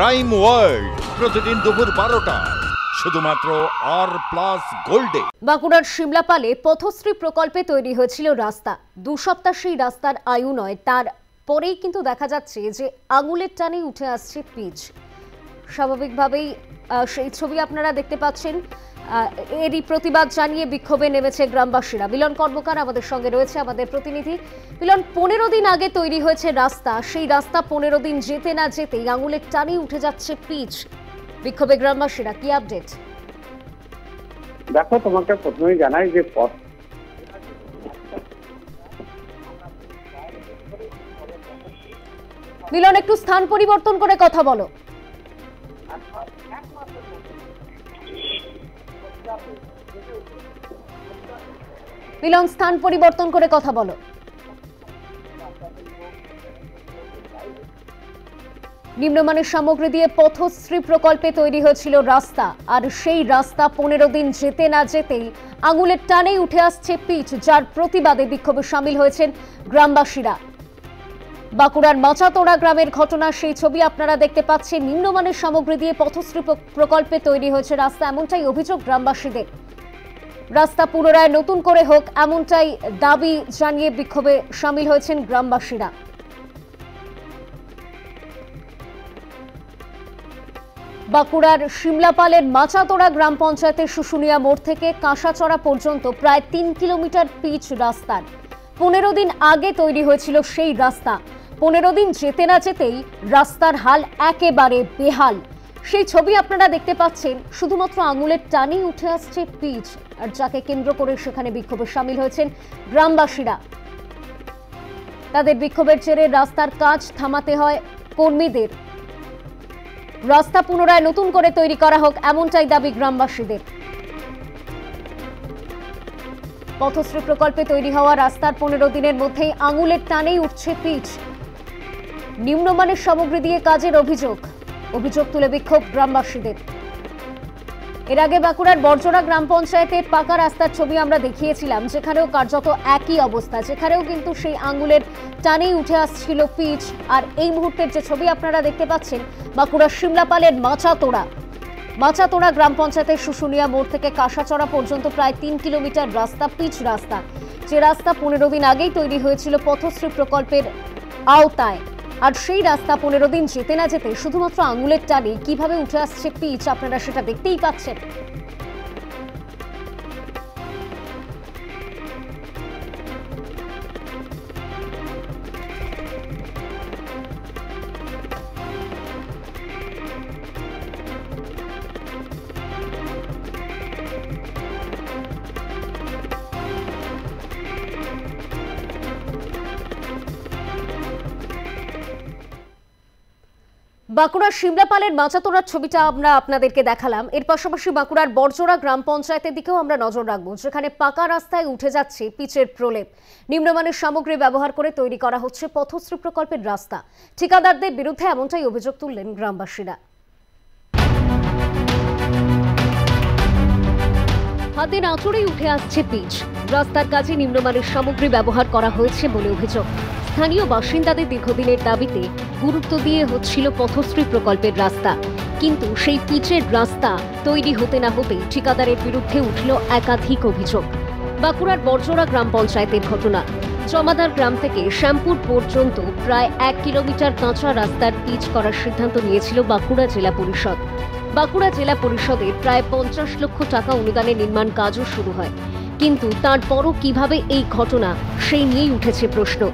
Crime world প্রতিদিন দুপুর বারোটা। শুধুমাত্র আর প্লাস গোল্ডে বাঁকুড়ার সিমলাপালে পথশ্রী প্রকল্পে তৈরি হয়েছিল রাস্তা। দু সপ্তাহ সেই রাস্তার আয়ু নয়, তার পরেই কিন্তু দেখা যাচ্ছে যে আঙুলের টানে উঠে আসছে পিচ। স্বাভাবিকভাবেই সেই ছবি আপনারা দেখতে পাচ্ছেন। এরই প্রতিবাদ জানিয়ে বিক্ষোভে নেমেছে গ্রামবাসীরা। মিলন কর্মকার আমাদের সঙ্গে রয়েছে আমাদের প্রতিনিধি। মিলন পনেরো দিন আগে তৈরি হয়েছে রাস্তা। সেই রাস্তা পনেরো দিন যেতে না যেতেই আঙুলের টানেই উঠে যাচ্ছে পিচ। বিক্ষোভে গ্রামবাসীরা কি আপডেট? দেখো তোমাকে প্রথমেই জানাই যে পথ মিলন একটু স্থান পরিবর্তন করে কথা বলো। মিলন, স্থান পরিবর্তন করে কথা বলো। নিম্নমানের সামগ্রী দিয়ে পথশ্রী প্রকল্পে তৈরি হয়েছিল রাস্তা, আর সেই রাস্তা পনেরো দিন যেতে না যেতেই আঙুলের টানেই উঠে আসছে পিচ যার প্রতিবাদে বিক্ষোভে সামিল হয়েছেন গ্রামবাসীরা। বাঁকুড়ার মাচাতোড়া গ্রামের ঘটনা, সেই ছবি আপনারা দেখতে পাচ্ছেন। নিম্নমানের সামগ্রী দিয়ে পথশ্রী প্রকল্পে তৈরি হয়েছে রাস্তা, এমনটাই অভিযোগ গ্রামবাসীদের। রাস্তা পুনরায় নতুন করে হোক, এমনটাই দাবি জানিয়ে বিক্ষোভে সামিল হয়েছেন গ্রামবাসীরা। বাঁকুড়ার সিমলাপালের মাচাতোড়া গ্রাম পঞ্চায়েতের শুশুনিয়া মোড় থেকে কাঁসাচড়া পর্যন্ত প্রায় তিন কিলোমিটার পিচ রাস্তার। পনেরো দিন আগে তৈরি হয়েছিল সেই রাস্তা। পনেরো দিন যেতে না যেতেই রাস্তার হাল একেবারে বেহাল। সেই ছবি আপনারা দেখতে পাচ্ছেন, শুধুমাত্র আঙুলের টানেই উঠে আসছে পিচ, আর যাকে কেন্দ্র করে সেখানে বিক্ষোভে সামিল হয়েছেন গ্রামবাসীরা। তাদের বিক্ষোভের জেরে রাস্তার কাজ থামাতে হয় কর্মীদের। রাস্তা পুনরায় নতুন করে তৈরি করা হোক, এমনটাই দাবি গ্রামবাসীদের। পথশ্রী প্রকল্পে তৈরি হওয়া রাস্তার পনেরো দিনের মধ্যেই আঙুলের টানেই উঠছে পিচ নিম্নমানের সামগ্রী দিয়ে কাজের অভিযোগ। অভিযোগ তুলে বিক্ষোভ গ্রামবাসীদের। এর আগে বাঁকুড়ার বর্জরা গ্রাম পঞ্চায়েতের পাকা রাস্তার ছবি আমরা দেখিয়েছিলাম, যেখানেও কার্যত একই অবস্থা, যেখানেও কিন্তু সেই আঙ্গুলের টানেই উঠে আসছিল পিচ আর এই মুহূর্তের যে ছবি আপনারা দেখতে পাচ্ছেন, বাঁকুড়ার সিমলাপালের মাচাতোড়া। মাচাতোড়া গ্রাম পঞ্চায়েতের শুশুনিয়া মোড় থেকে কাঁসাচড়া পর্যন্ত প্রায় তিন কিলোমিটার রাস্তা, পিচ রাস্তা। যে রাস্তা পনেরো দিন আগেই তৈরি হয়েছিল পথশ্রী প্রকল্পের আওতায়। আর সেই রাস্তা পনেরো দিন যেতে না যেতে শুধুমাত্র আঙুলের টানে কীভাবে উঠে আসছে পিচ আপনারা সেটা দেখতেই পাচ্ছেন। বাঁকুড়ার সিমলাপালের মাচাতোড়ার ছবিটা আমরা আপনাদেরকে দেখালাম। এর পাশাপাশি বাঁকুড়ার বরজোড়া গ্রাম পঞ্চায়েতের দিকেও আমরা নজর রাখব, যেখানে পাকা রাস্তায় উঠে যাচ্ছে পিচের প্রলেপ। নিম্নমানের সামগ্রী ব্যবহার করে তৈরি করা হচ্ছে পথশ্রী প্রকল্পের রাস্তা। ঠিকাদারদের বিরুদ্ধে এমনটাই অভিযোগ তুললেন গ্রামবাসীরা। হাতের আঁচড়েই উঠে আসছে পিচ। রাস্তার কাজে নিম্নমানের সামগ্রী ব্যবহার করা হয়েছে বলে অভিযোগ। স্থানীয় বাসিন্দাদের দীর্ঘদিনের দাবিতে গুরুত্ব দিয়ে হচ্ছিল পথশ্রী প্রকল্পের রাস্তা। কিন্তু সেই পিচের রাস্তা তৈরি হতে না হতেই ঠিকাদারের বিরুদ্ধে উঠল একাধিক অভিযোগ। বাঁকুড়ার বর্জরা গ্রাম পঞ্চায়েতের ঘটনা। জমাদার গ্রাম থেকে শ্যামপুর পর্যন্ত প্রায় এক কিলোমিটার কাঁচা রাস্তার পিচ করার সিদ্ধান্ত নিয়েছিল বাঁকুড়া জেলা পরিষদ। বাঁকুড়া জেলা পরিষদের প্রায় পঞ্চাশ লক্ষ টাকা অনুদানে নির্মাণ কাজও শুরু হয়। কিন্তু তারপরও কীভাবে এই ঘটনা, সেই নিয়েই উঠেছে প্রশ্ন।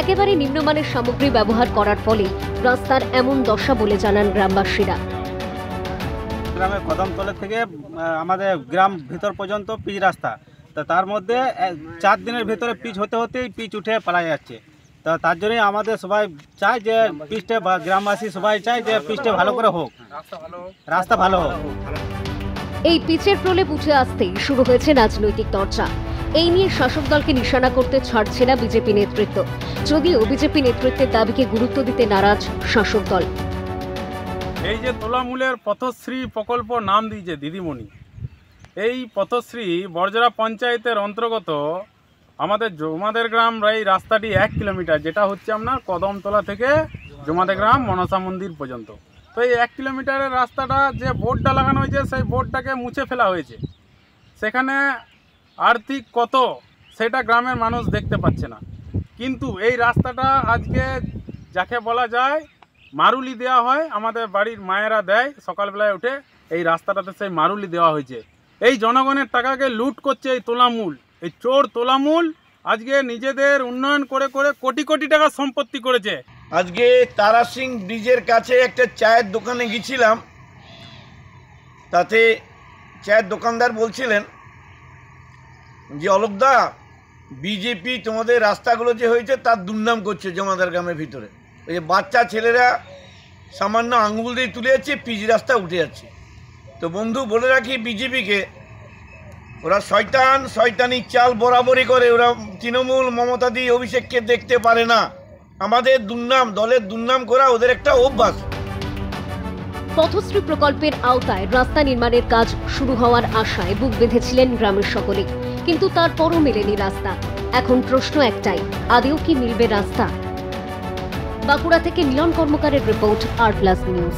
একেবারে নিম্নমানের সামগ্রী ব্যবহার করার ফলেই রাস্তার এমন দশা বলে জানান গ্রামবাসীরা। গ্রামের কদমতলা থেকে আমাদের গ্রাম ভিতর পর্যন্ত পিচ রাস্তা। তা তার মধ্যে চার দিনের ভিতরে পিচ হতে হতেই পিচ উঠে পালা যাচ্ছে। তা তার জন্যই আমাদের সবাই চায় যে পিচটা গ্রামবাসী সবাই চায় যে পিচটা ভালো করে হোক। রাস্তা ভালো হোক। এই পিচের প্রলেপ উঠে আসতেই শুরু হয়েছে রাজনৈতিক চর্চা এই নিয়ে শাসক দলকে নিশানা করতে ছাড়ছে না বিজেপি নেতৃত্ব। যদিও বিজেপি নেতৃত্বের দাবিকে গুরুত্ব দিতে নারাজ শাসক দল। এই যে তোলামূলের পথশ্রী প্রকল্প নাম দিয়েছে দিদিমণি। এই পথশ্রী বর্জরা পঞ্চায়েতের অন্তর্গত আমাদের জমাদের গ্রাম এই রাস্তাটি এক কিলোমিটার, যেটা হচ্ছে আপনার কদমতলা থেকে জমাদের গ্রাম মনসা মন্দির পর্যন্ত। তো এই এক কিলোমিটারের রাস্তাটা যে বোর্ডটা লাগানো হয়েছে, সেই বোর্ডটাকে মুছে ফেলা হয়েছে। সেখানে আর্থিক কত, সেটা গ্রামের মানুষ দেখতে পাচ্ছে না। কিন্তু এই রাস্তাটা আজকে যাকে বলা যায় মারুলি দেওয়া হয়, আমাদের বাড়ির মায়েরা দেয়, সকালবেলায় উঠে এই রাস্তাটাতে সেই মারুলি দেওয়া হয়েছে। এই জনগণের টাকাকে লুট করছে এই তোলামূল, এই চোর তোলামূল আজকে নিজেদের উন্নয়ন করে করে কোটি কোটি টাকা সম্পত্তি করেছে। আজকে তারা সিং ব্রিজের কাছে একটা চায়ের দোকানে গেছিলাম তাতে চায়ের দোকানদার বলছিলেন যে অলোকদা বিজেপি তোমাদের রাস্তাগুলো যে হয়েছে তার দুর্নাম করছে জমাদার গ্রামের ভিতরে। ওই যে বাচ্চা ছেলেরা সামান্য আঙুল দিয়ে তুলে যাচ্ছে, পিচ রাস্তা উঠে যাচ্ছে। তো বন্ধু, বলে রাখি বিজেপিকে ওরা শয়তান, শয়তানি চাল বরাবরই করে। ওরা তৃণমূল মমতাদি অভিষেককে দেখতে পারে না। আমাদের দুর্নাম, দলের দুর্নাম করা ওদের একটা অভ্যাস। পথশ্রী প্রকল্পের আওতায় রাস্তা নির্মাণের কাজ শুরু হওয়ার আশায় বুক বেঁধেছিলেন গ্রামের সকলে। কিন্তু তারপরও মেলেনি রাস্তা। এখন প্রশ্ন একটাই, আদেও কি মিলবে রাস্তা? বাঁকুড়া থেকে মিলন কর্মকারের রিপোর্ট আর প্লাস নিউজ